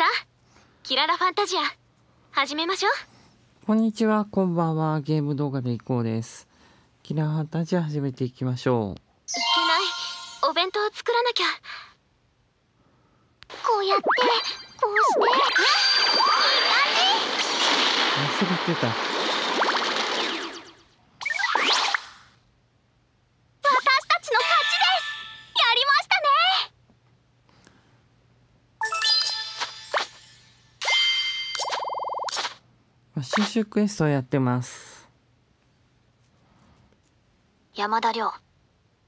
さあキララファンタジア始めましょうこんにちは、こんばんは。ゲーム動画でいこうです。キラーファンタジア始めていきましょう。いけないお弁当を作らなきゃこうやってこうして忘れてた。まあ収集クエストをやってます。山田亮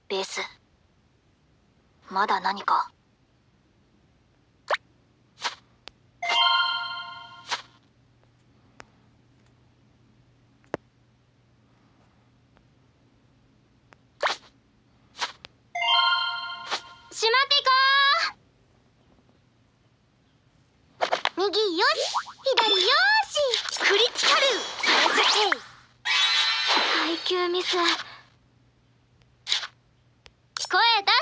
ベース。まだ何か？しまっていこう。右よし左よしクリティカル配球ミス声出して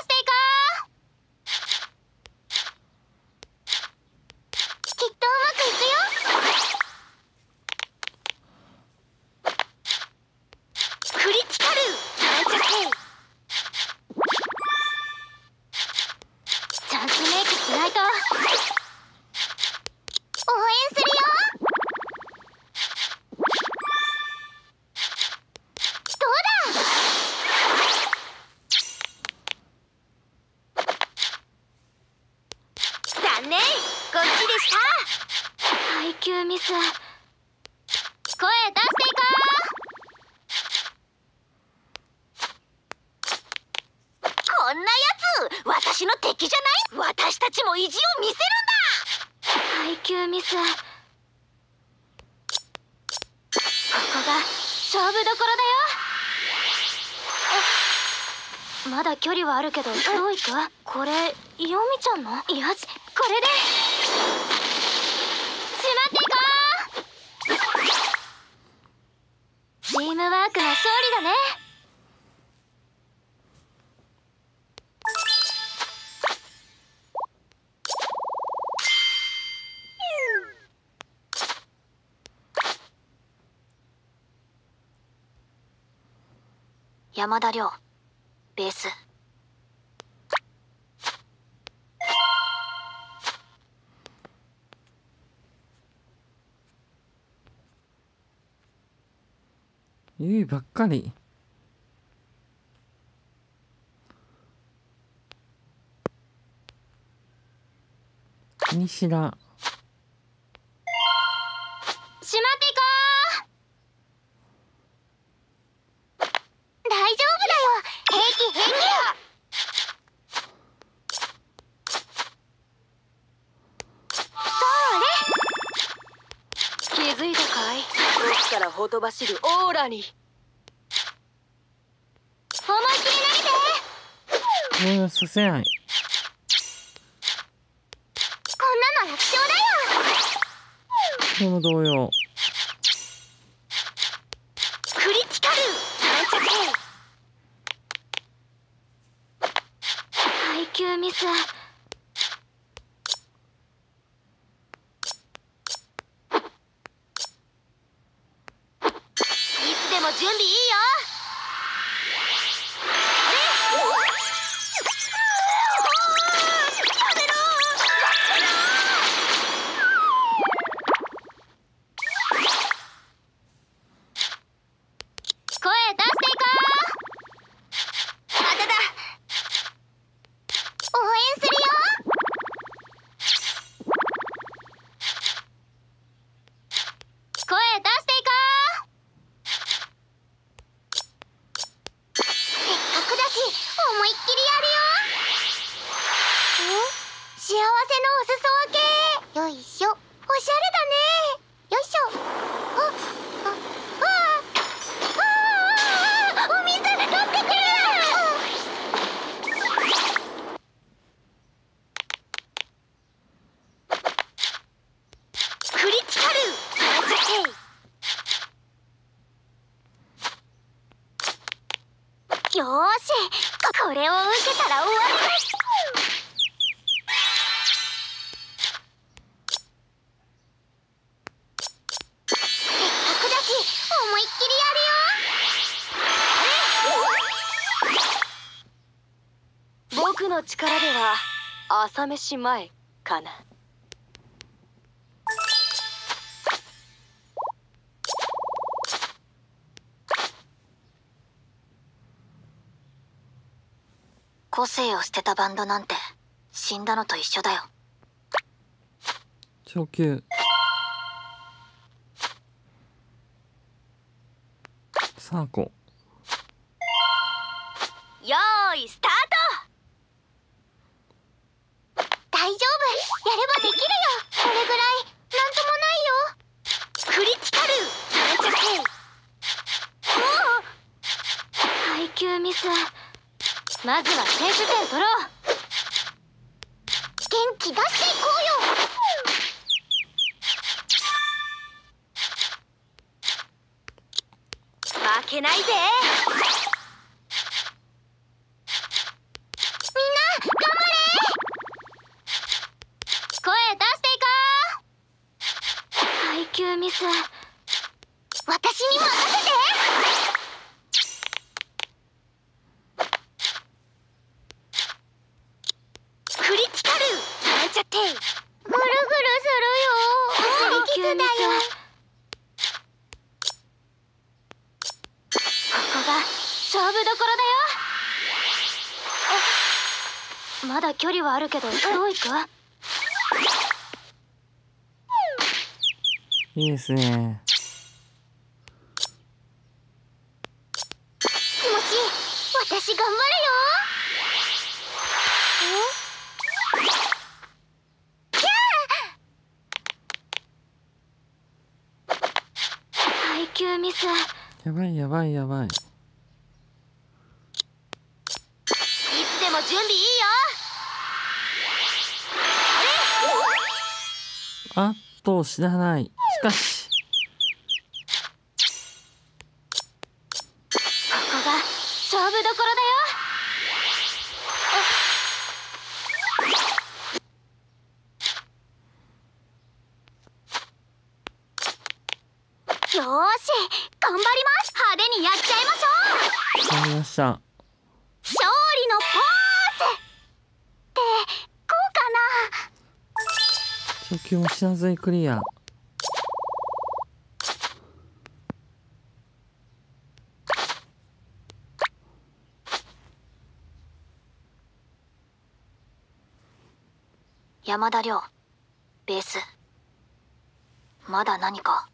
しこれで。しまっていこうチームワークの勝利だね。山田亮ベース。ゆいばっかり。西田。とばしるオーラに思いっきり投げてもうさせない。こんなの楽勝だよこの同様。朝飯前かな。個性を捨てたバンドなんて死んだのと一緒だよ。初級サーコやればできるよ。これぐらいなんともないよクリティカル。なんちゃってもう配球ミスまずは先取点取ろう元気出していこ負けないぜ配球ミス私に任せてクリティカルなんちゃってぐる。ぐる。する。よ配球ミスここが勝負どころだよまだ距離はある。けどどういくいいですね。気持ちいい。私頑張るよ。配球ミスやばいやばいやばい。いつでも準備いいよ。あっと知らない。しか？しここが勝負どころだよ。よーし頑張ります。派手にやっちゃいましょう。わかりました勝利のポーズってこうかな。初級も死なずにクリア山田亮。ベース。まだ何か？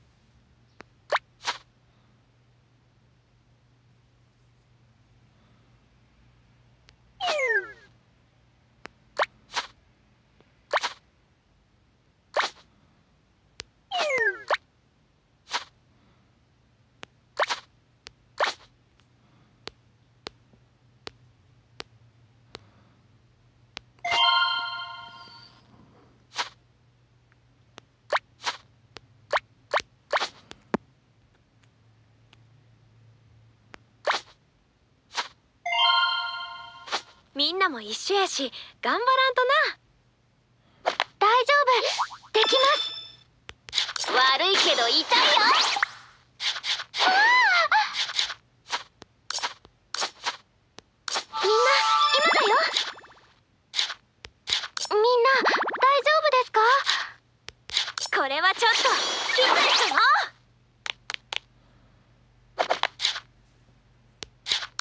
みんなも一緒やし頑張らんとな。大丈夫。できます。悪いけど痛いよ。みんな今だよ。みんな大丈夫ですか？これはちょっときついかも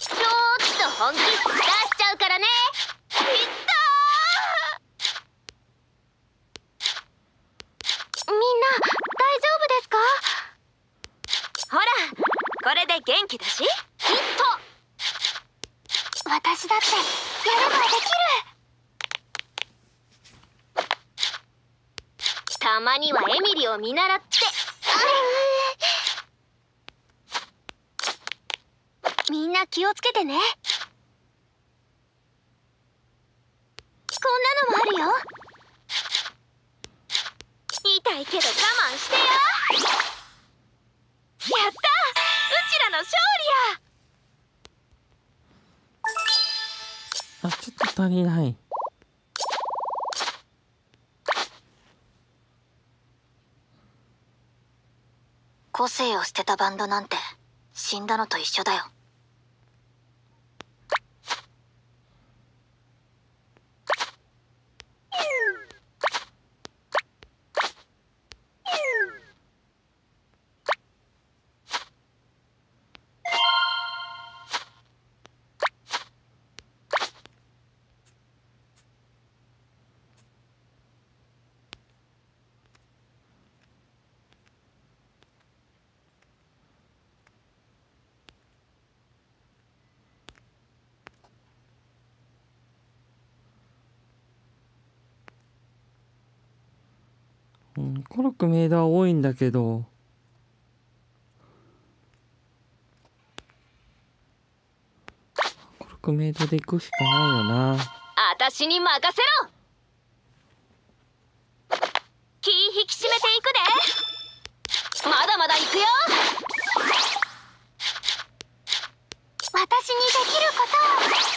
ちょっと本気。出しちゃうからねいったみんな大丈夫ですかーほらこれで元気だし。ヒッ私だってやればできる。たまにはエミリを見習って。みんな気をつけてね。足りない。個性を捨てたバンドなんて死んだのと一緒だよ。うん、コロックメイドは多いんだけど。コロックメイドで行くしかないよな。私に任せろ。気引き締めていくで。まだまだ行くよ。私にできるこ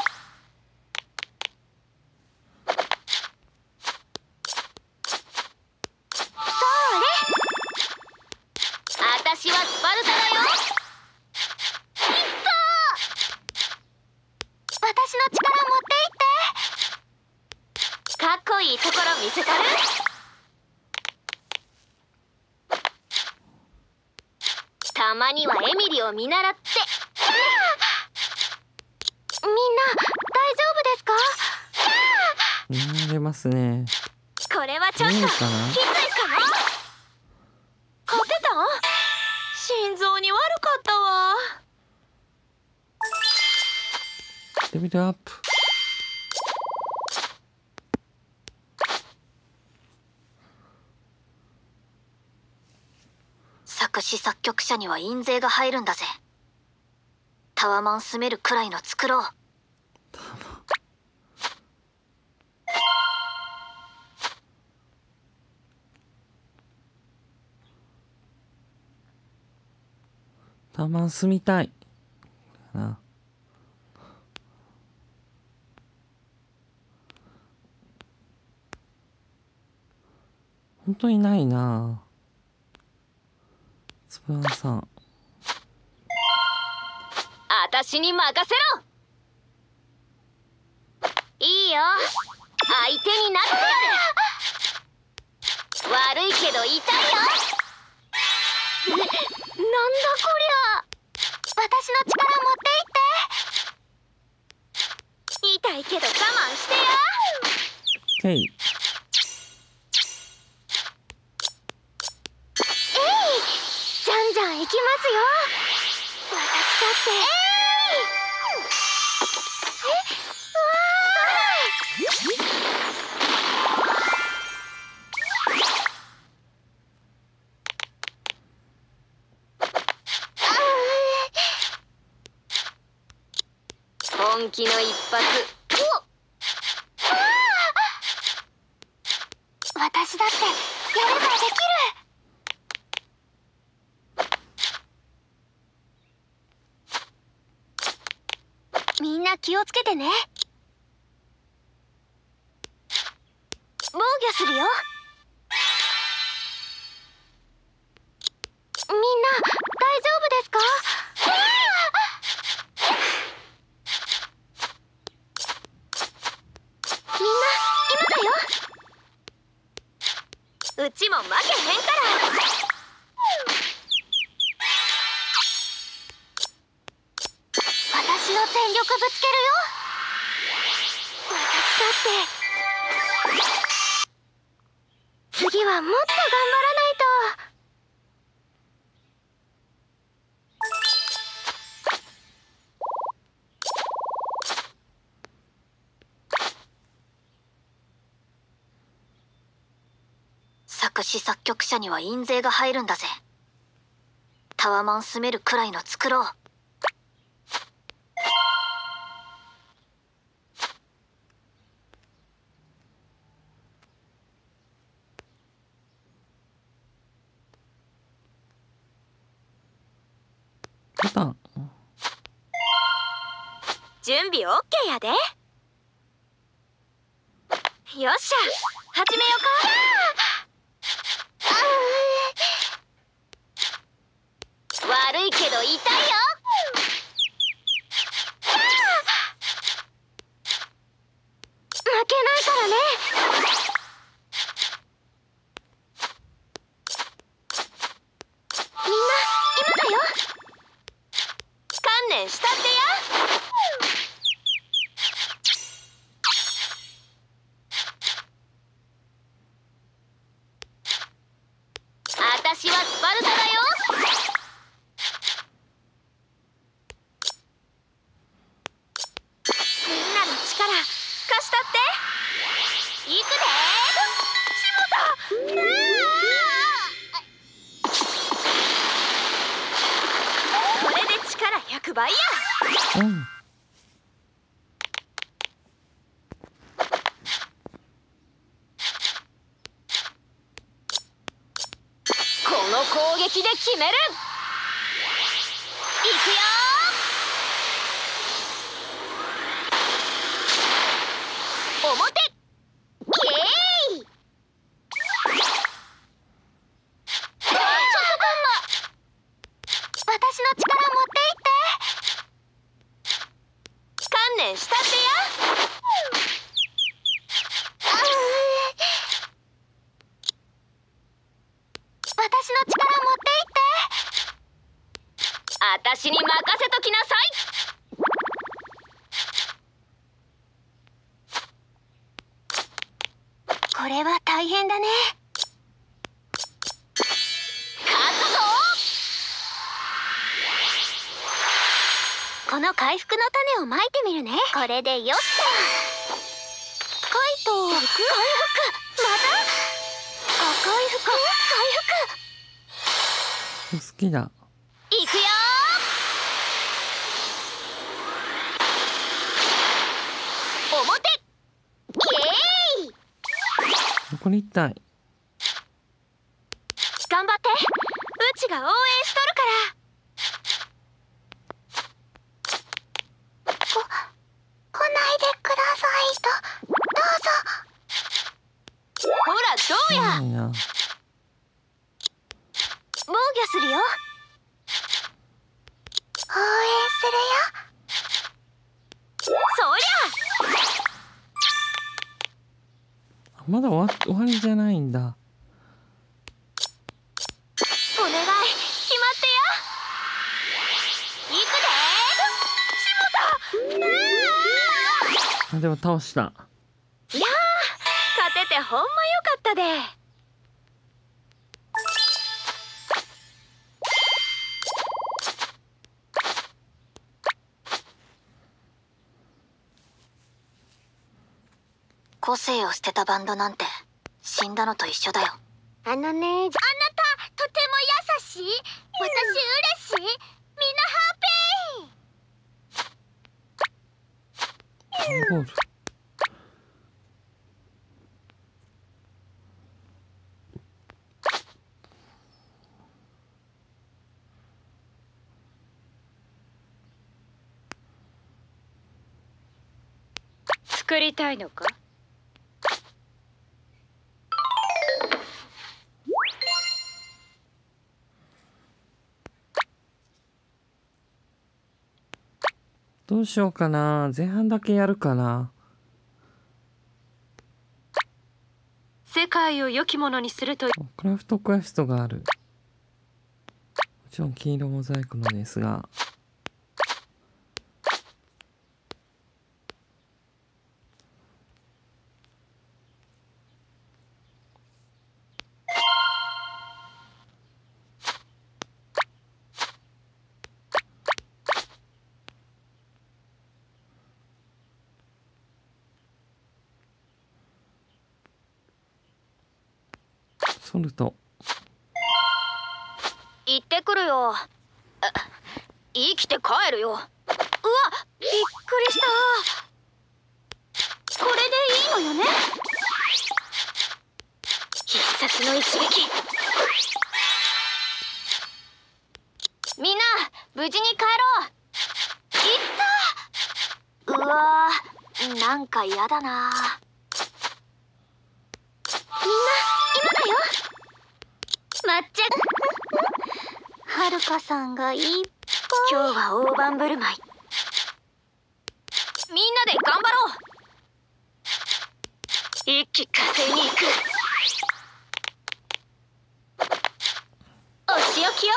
といいところ見せたるたまにはエミリを見習って。みんな大丈夫ですか？見られますね。これはちょっときついか勝てた？心臓に悪かったわ。レベルアップ作詞作曲者には印税が入るんだぜ。タワマン住めるくらいの作ろう。たまん住みたい。な。本当にないな。つぶあん。さん私に任せろ。いいよ。相手になってやる。悪いけど痛いよ。なんだこりゃ。私の力持っていって。痛いけど我慢してやへいじゃんじゃん行きますよ私だって。えい、ー、えわー。本気の一発私だってやればできるみんな気をつけてね。防御するよ。には印税が入るんだぜ。タワマン住めるくらいの作ろう。ボタン。準備 OK やで。よっしゃ。始めよかりたい頑張って。うちが応援しとるから。まだ終わ終わりじゃないんだ。お願い決まってや行くであでも倒した。いやー勝ててほんまよかったで捨てたバンドなんて死んだのと一緒だよ。あのねあなたとても優しい。私嬉しい。みんなハッピー。作りたいのか？どうしようかな。前半だけやるかな。世界を良きものにするとクラフトクエストがある。もちろん黄色モザイクのですがソルト行ってくるよ。生きて帰るよ。うわびっくりした。これでいいのよね。必殺の一撃。みんな無事に帰ろう。行った。うわなんか嫌だな。みんな今だよ。抹茶はるかさんがいっぱい。今日は大盤振る舞い。みんなで頑張ろう。一気火星に行く。お仕置きよ。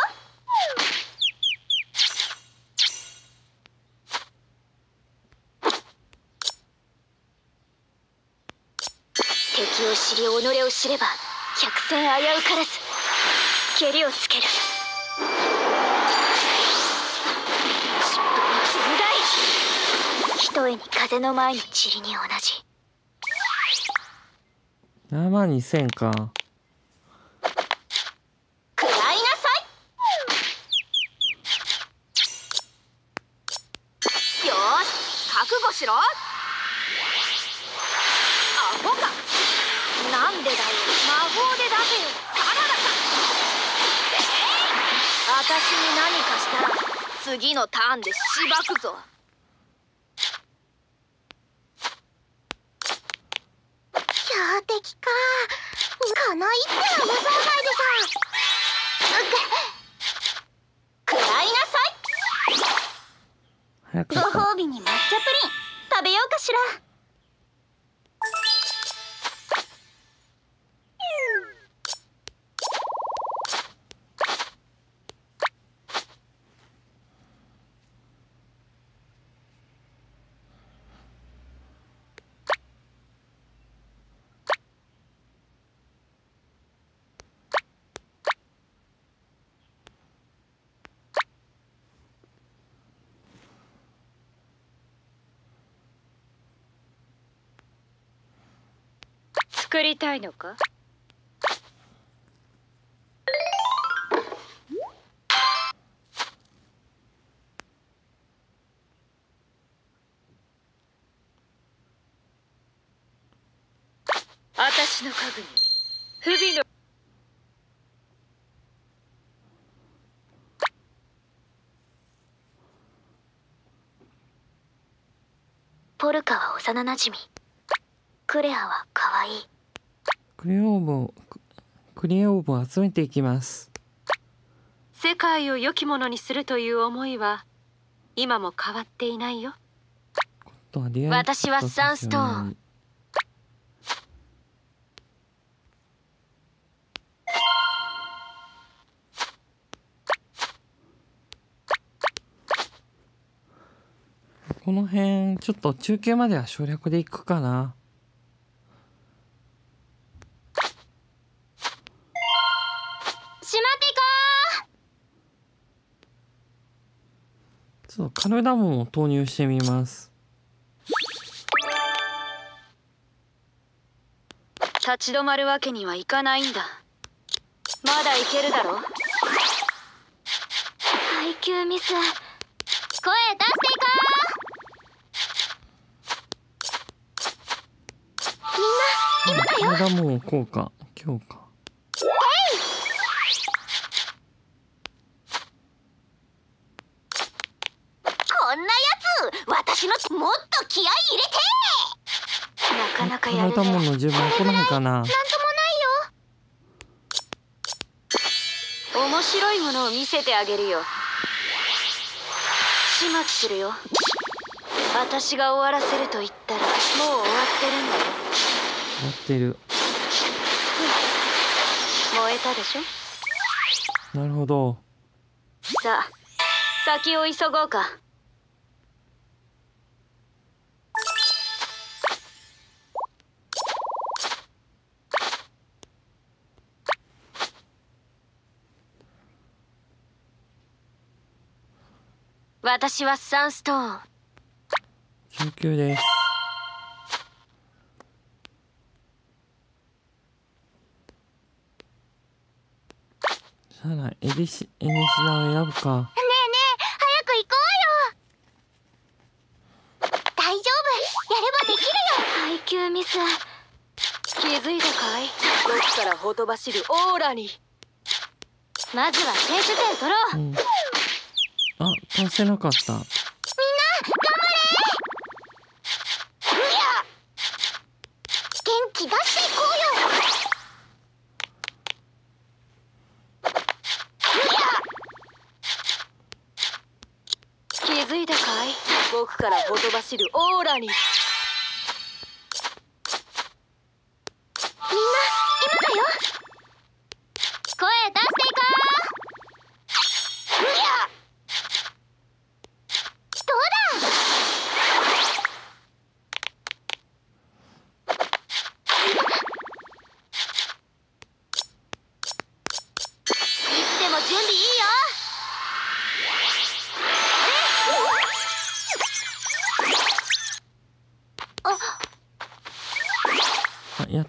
敵を知り己を知れば百戦危うからず蹴りをつける。疾風ひとえに風の前に塵に同じ。7万2000か食らいなさいよーし覚悟しろアホかなんでだよ魔法で出せよサラダかに何かしたら次のターンでしばくぞ。標的か。この一手は予想外でさ食らいなさ早かったご褒美に抹茶プリン。食べようかしらい作りたいのか？私の家具に不備のポルカは幼なじみクレアは可愛い。クレオーブをククレオーブを集めていきます。世界を良きものにするという思いは今も変わっていないよ。私はサンストーン。この辺ちょっと中継までは省略でいくかなちょっとカルダモンを投入してみます。立ち止まるわけにはいかないんだ。まだいけるだろ配球ミス。声出していこう！みんな今だよ。カルダモンを効果強化こんなやつ私のもっと気合い入れてなかなかカやるねルダモンの順番来ないかななんともな。いよ面白いものを見せてあげるよ。始末するよ。私が終わらせると言ったらもう終わってるんだよ。やってる。燃えたでしょ？なるほど。さあ先を急ごうか私はサンストーン。19です。しゃあないエリシエリシナを選ぶか。ねえねえ早く行こうよ。大丈夫。やればできるよ。配球ミス。気づいたかい？僕からほとばしるオーラに。まずは先取点取ろう。うんあ倒せなかった。みんな頑張れ!元気出していこうよ気づいたかい僕からほとばしるオーラに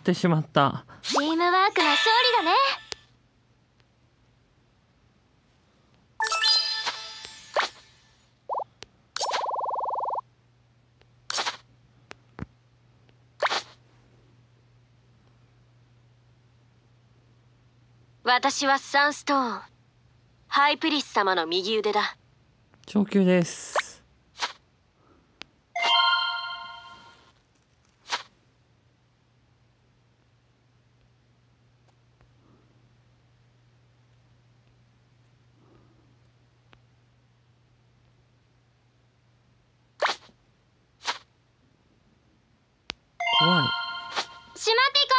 ってしまった。チームワークの勝利だね。私はサンストーン。ハイプリス様の右腕だ。上級です怖いしまっていこ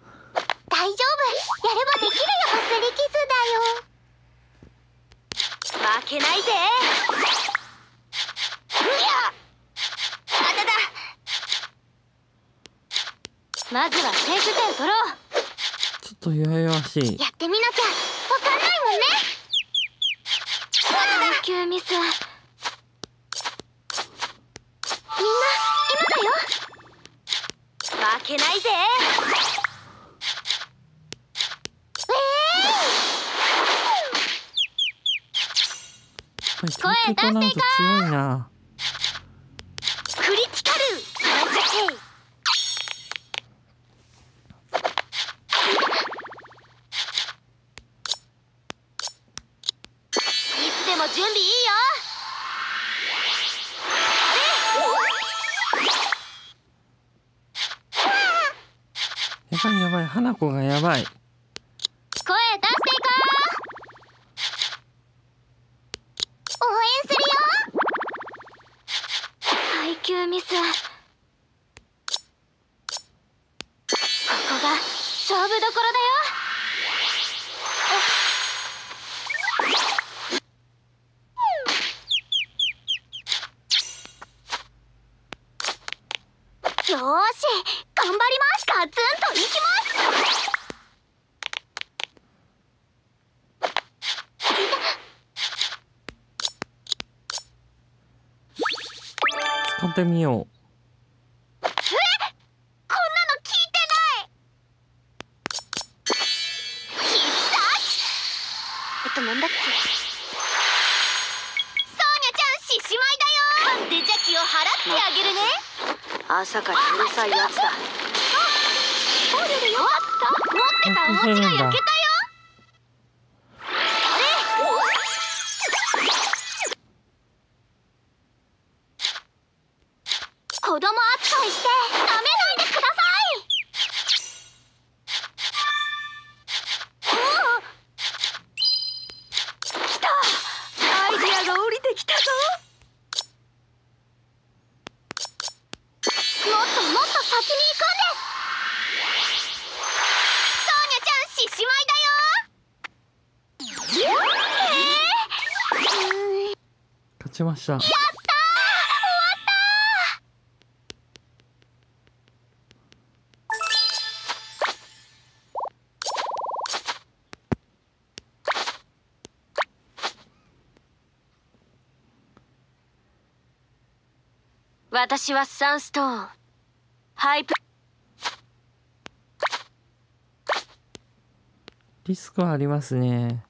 う大丈夫やればできるよすり傷だよ負けないぜうや。あただまずは先手点を取ろう。ちょっと弱々しい。やってみなきゃ。わかんないもんね。配球ミスみやっぱり上級となると強いな。級ミスここが勝負どころだよよーし頑張りますガツンといきます使ってみよう。こんなの聞いてない必殺えっとなんだっけ？ソーニャちゃん獅子舞だよ。デ邪気を払ってあげるね？朝からうるさいやつだそうでよかった。持ってたお餅が焼けたちましたやったー終わった。私はサンストーン。ハイプ。リスクはありますね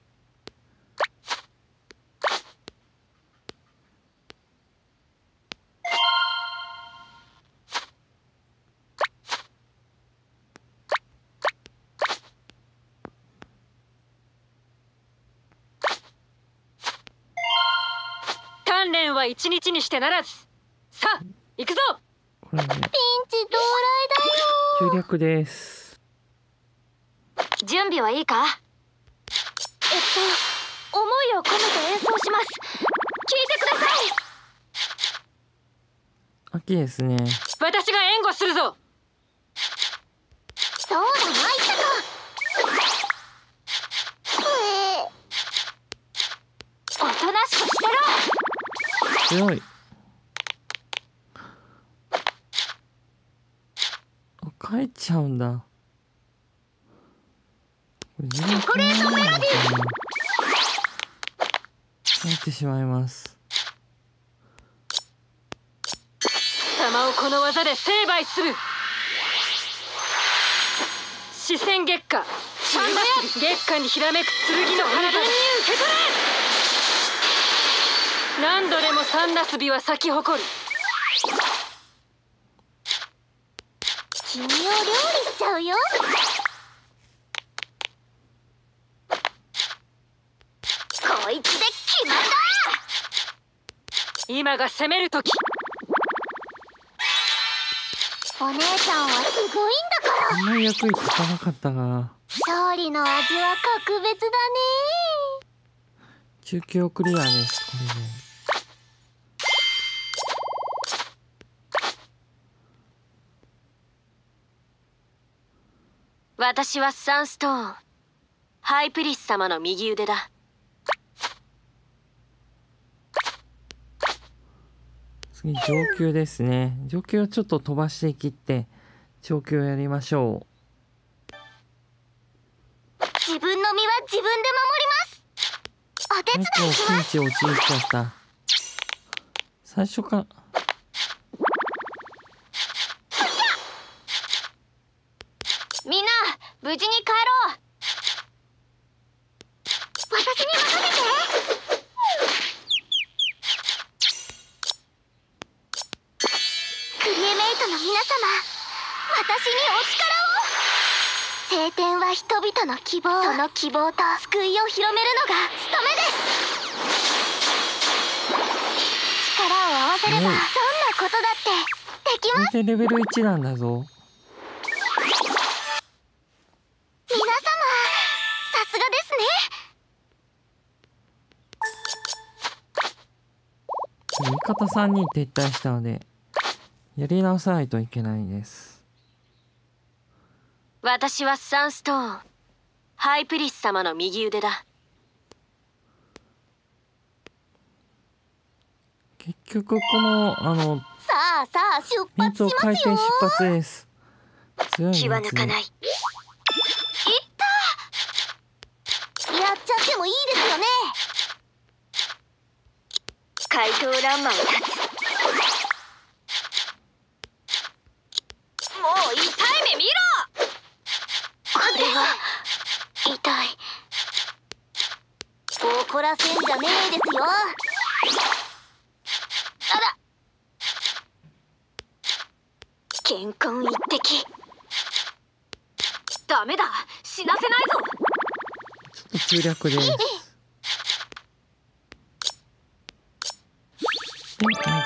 してならず。さあ行くぞ。これでピンチ到来だよ。攻略です。準備はいいか？えっと思いを込めて演奏します。聞いてください。秋ですね。私が援護するぞ。そうだ参ったか。えおとなしくしてろ。強い帰っちゃうんだ。これチョコレートメロディー。帰ってしまいます。様をこの技で成敗する。視線月下。三月月下にひらめく剣の花だ受け取れ何度でも三なすびは咲き誇る君を料理しちゃうよ。こいつで決まりだ今が攻める時。お姉ちゃんはすごいんだから。こんな役に立たなかったな。勝利の味は格別だね。休憩をクリアねこれね私はサンストーン。ハイプリス様の右腕だ。次上級ですね。上級をちょっと飛ばして切って上級をやりましょ自分の身は自分で守ります。お手う伝いします。最初かみ無事に帰ろう私に任せてクリエメイトの皆様私にお力を聖典は人々の希望その希望と救いを広めるのが務めです力を合わせればどんなことだってできますレベル1なんだぞ。味方3人撤退したのでやり直さないといけないです。私はサンストーン。ハイプリス様の右腕だ。結局このあのさあさあ出発しますよ回転出発です。強い気は抜かない。やっちゃってもいいですよね怪盗ランマを立つ。もう痛い目見ろ。これは痛い。怒らせんじゃねえですよ。あら。健康一滴。ダメだ。死なせないぞ。ちょっと中略です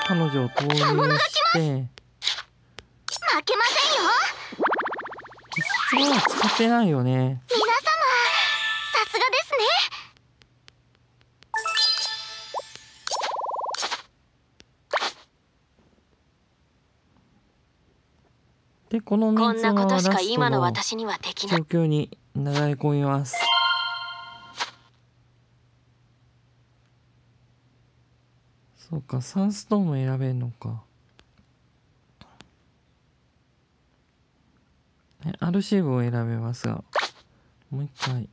彼女を投入して。負けませんよ質問は使ってないよね。皆様さすがですね。でこのメこんなンツのラスト状況に流れ込みますそうかサンストーンも選べるのか。アルシーブを選べますがもう一回。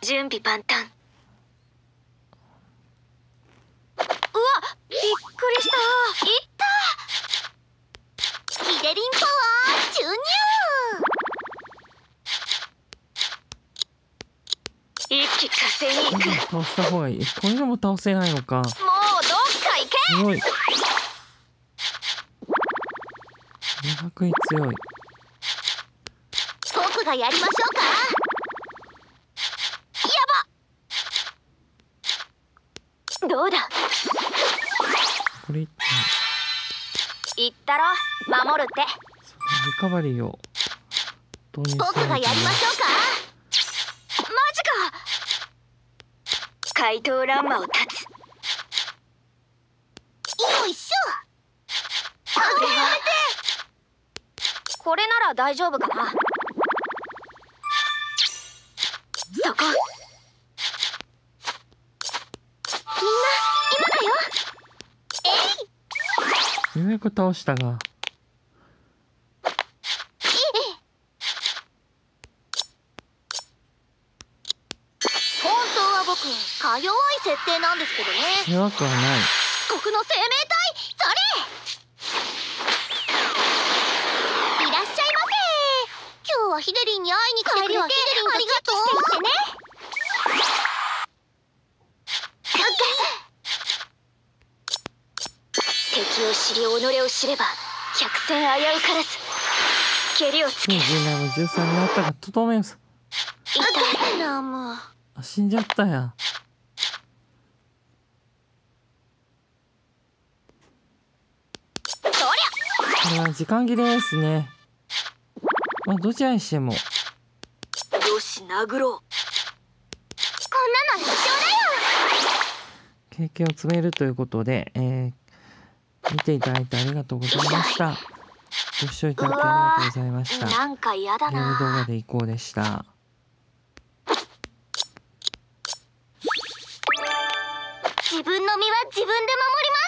準備万端。うわびっくりした。い一気火星に行く。倒した方がいい？これでも倒せないのか。もうどっか行け。すごい。強い。僕がやりましょうか。どうだ。これ一言ったろ。守るって。リカバリーを。僕がやりましょうかマジか怪盗ランマを立つ。よいしょ。これはこれなら大丈夫かな。そこ。みんな今だよ。えい。ようやく倒したが本当は僕か弱い設定なんですけどね。弱くはない。国の生命体それ。いらっしゃいませ。今日はヒデリンに会いに来てくれてありがとう。ね敵を知り己を知れば百戦危うからず蹴りをつけもう陣内も13になったがとどめます。痛いラムあ死んじゃったや時間切れですね。まあどちらにしても。よし殴ろう。こんなの一生だよ。経験を詰めるということで、えー見ていただいてありがとうございました。ご視聴いただきありがとうございました。なんか嫌だゲーム動画なでいこうでした。自分の身は自分で守ります